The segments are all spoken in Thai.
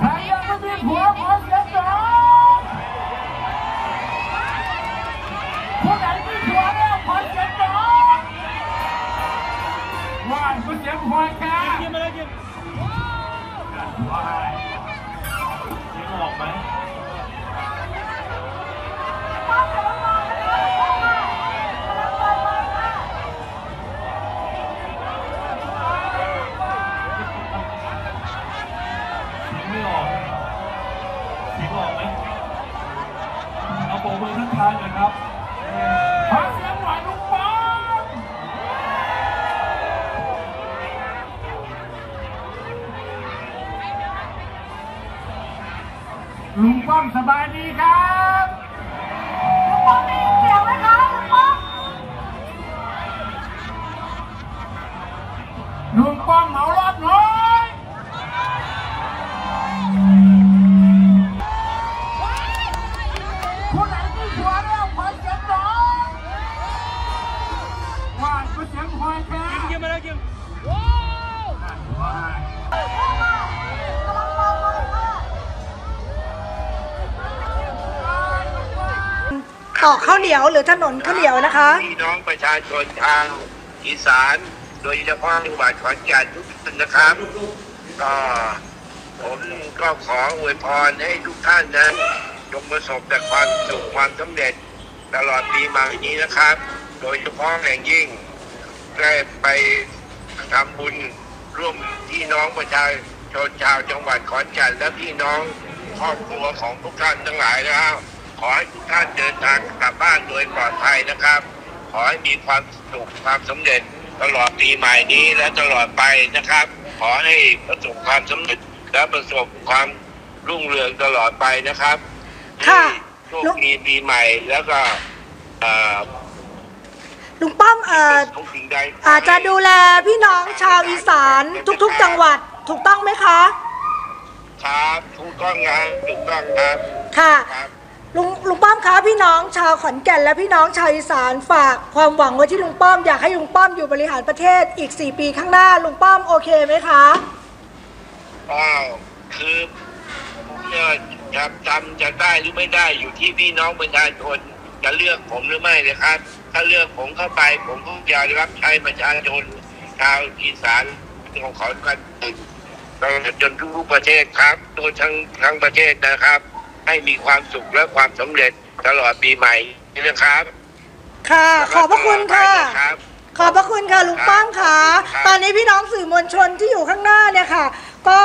太阳兄弟狂拳掌，湖，看。 ออกไหมเอาโบกมือทั้งทางเลยครับขอเสียงหน่อยลุงป้อมลุงป้อมสบายดีครับลุงป้อม ต่อข้าวเหนียวหรือถนนข้าวเหนียวนะคะ พี่น้องประชาชนทางอีสาน โดยเฉพาะจังหวัดขอนแก่นทุกท่านนะครับก็ผมก็ขออวยพรให้ทุกท่านนั้นจงประสบแต่ความสุขความสำเร็จตลอดปีใหม่นี้นะครับ โดยเฉพาะอย่างยิ่งได้ไปทำบุญร่วมพี่น้องประชาชนชาวจังหวัดขอนแก่นและพี่น้องครอบครัวของทุกท่านทั้งหลายนะครับ ขอให้ทุกท่านเดินทางกลับบ้านโดยปลอดภัยนะครับ ขอให้มีความสุขความสำเร็จตลอดปีใหม่นี้และตลอดไปนะครับ ขอให้ประสบความสำเร็จและประสบความรุ่งเรืองตลอดไปนะครับค่ะโชคดีปีใหม่แล้วก็เอ่อลุงป้อมเอ่อทุกสิ่งใดอาจจะดูแลพี่น้องชาวอีสานทุกๆจังหวัดถูกต้องไหมคะ ครับ ถูกต้องนะถูกต้องครับ ค่ะครับ ลุงลุงป้อมคะพี่น้องชาวขอนแก่นและพี่น้องชาวอีสานฝากความหวังไว้ที่ลุงป้อมอยากให้ลุงป้อมอยู่บริหารประเทศอีก 4 ปีข้างหน้าลุงป้อมโอเคไหมคะอ้าวคือผมเนี่ยจะจำจะได้หรือไม่ได้อยู่ที่พี่น้องประชาชนจะเลือกผมหรือไม่เลยครับ ถ้าเลือกผมเข้าไป ผมก็จะรับใช้ประชาชนชาวอีสานของขอนแก่นตลอดจนทุกประเทศครับ ตัวทั้งทั้งประเทศนะครับ ให้มีความสุขและความสำเร็จตลอดปีใหม่นี้นะครับค่ะ ขอบพระคุณค่ะรับ ขอบพระคุณค่ะลุงป้อมค่ะ ครับ ตอนนี้พี่น้องสื่อมวลชนที่อยู่ข้างหน้าเนี่ยค่ะ ก็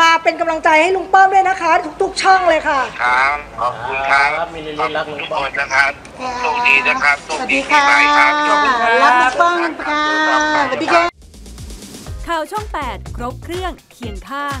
มาเป็นกำลังใจให้ลุงป้อมด้วยนะคะ ทุกๆช่องเลยค่ะ ครับขอบคุณครับครับมีลิลขอลี่บรักคุลุณงทุกป้อคมนนะครับโชคดีนะครับโชสควัสดีดีปีค่ะใหม่ครับขอบคุณครับ รักลุงป้อมค่ะสวัสดีค่ะ ข่าวช่อง 8 ครบเครื่องเคียงข้าง